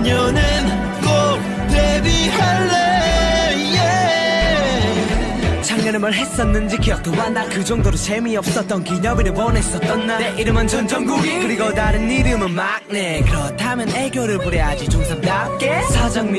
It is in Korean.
내년엔 꼭 데뷔할래. Yeah. 작년에 뭘 했었는지 기억도 안나그 정도로 재미없었던 기념일을 보냈었던 나내 이름은 전정국이. 그리고 다른 이름은 막내. 그렇다면 애교를 부려야지 중3답게. 사정미